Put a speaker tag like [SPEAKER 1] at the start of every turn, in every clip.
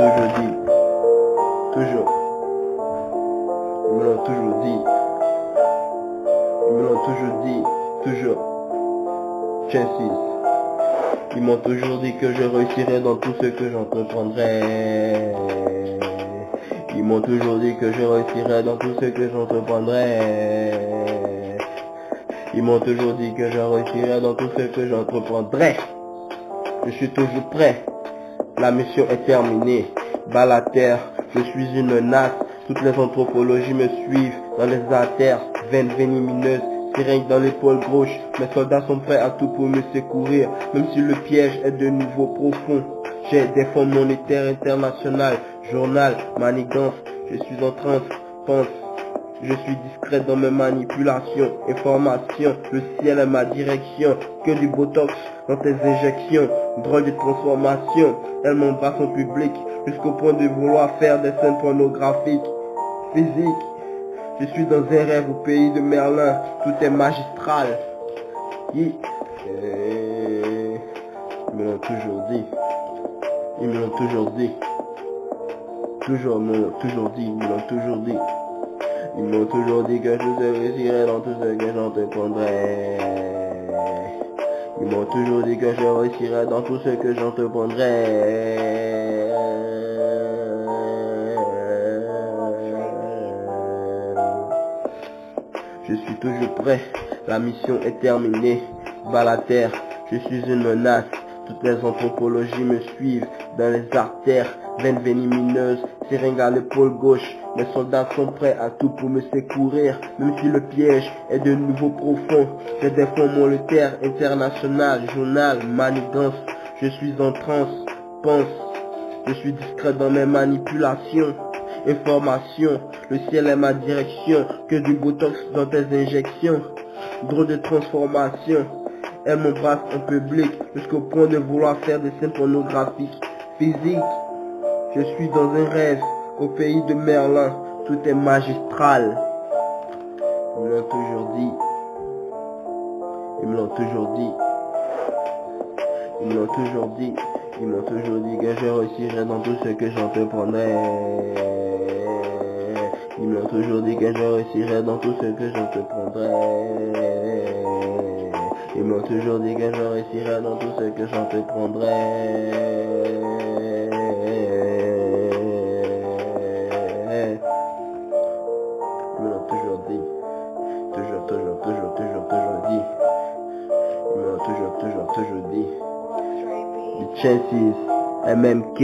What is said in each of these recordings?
[SPEAKER 1] toujours dit, toujours, ils me l'ont toujours dit, ils me l'ont toujours dit, toujours, j'insiste. Ils m'ont toujours dit que je réussirais dans tout ce que j'entreprendrais. Ils m'ont toujours dit que je réussirais dans tout ce que j'entreprendrais. Ils m'ont toujours dit que je réussirais dans tout ce que j'entreprendrais. Je suis toujours prêt. La mission est terminée. Bas la terre, je suis une menace. Toutes les anthropologies me suivent dans les artères, veines venimineuses, seringues dans l'épaule gauche. Mes soldats sont prêts à tout pour me secourir, même si le piège est de nouveau profond. J'ai des fonds monétaires internationaux, journal, manigance, je suis en transe, pense. Je suis discret dans mes manipulations, informations, le ciel est ma direction, que du botox dans tes injections, drogue de transformation, elles m'embrassent en public, jusqu'au point de vouloir faire des scènes pornographiques, physiques. Je suis dans un rêve au pays de Merlin, tout est magistral. Eh, Ils me l'ont toujours dit. Ils me l'ont toujours dit. Toujours, me l'ont toujours dit. Ils me l'ont toujours dit. Ils m'ont toujours dit que je réussirais dans tout ce que j'entreprendrais. Ils m'ont toujours dit que je réussirais dans tout ce que j'entreprendrais. Je suis toujours prêt, la mission est terminée. Bas la terre, je suis une menace. Toutes les anthropologies me suivent dans les artères, veines venimineuses, seringue à l'épaule gauche. Mes soldats sont prêts à tout pour me secourir, même si le piège est de nouveau profond. J'ai des fonds monétaires international, journal, manigance. Je suis en transe, pense. Je suis discret dans mes manipulations. Information, le ciel est ma direction, que du botox dans tes injections. Drôle de transformation, elle m'embrasse en public jusqu'au point de vouloir faire des scènes pornographiques. Physique, je suis dans un rêve au pays de Merlin, tout est magistral. Ils me l'ont toujours dit. Ils me l'ont toujours dit. Ils me l'ont toujours dit. Ils m'ont toujours dit que je réussirais dans tout ce que j'entreprendrais. Ils m'ont toujours dit que je réussirais dans tout ce que j'entreprendrais. Ils m'ont toujours dit que je réussirais dans tout ce que j'entreprendrais. Ils me l'ont toujours dit. Toujours, toujours, toujours, toujours, toujours dit. Ils me l'ont toujours, toujours, toujours dit. The chances, MMK,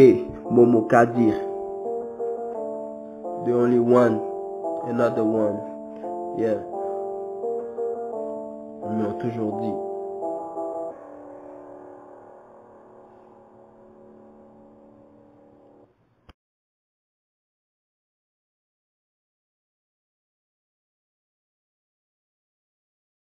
[SPEAKER 1] Momo Kadir. The only one, another one. Yeah. L'ont toujours dit.